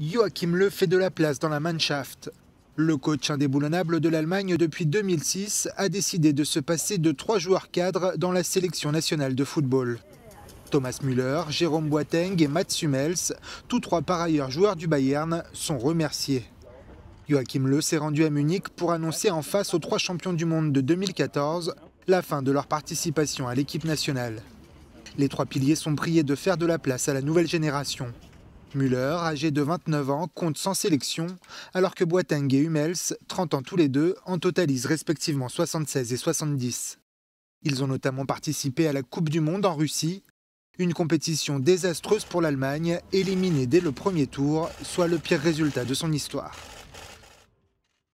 Joachim Le fait de la place dans la Mannschaft. Le coach indéboulonnable de l'Allemagne depuis 2006 a décidé de se passer de trois joueurs cadres dans la sélection nationale de football. Thomas Müller, Jérôme Boateng et Mats Hummels, tous trois par ailleurs joueurs du Bayern, sont remerciés. Joachim Le s'est rendu à Munich pour annoncer en face aux trois champions du monde de 2014 la fin de leur participation à l'équipe nationale. Les trois piliers sont priés de faire de la place à la nouvelle génération. Müller, âgé de 29 ans, compte sans sélection, alors que Boateng et Hummels, 30 ans tous les deux, en totalisent respectivement 76 et 70. Ils ont notamment participé à la Coupe du Monde en Russie, une compétition désastreuse pour l'Allemagne, éliminée dès le premier tour, soit le pire résultat de son histoire.